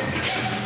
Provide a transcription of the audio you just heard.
Yeah.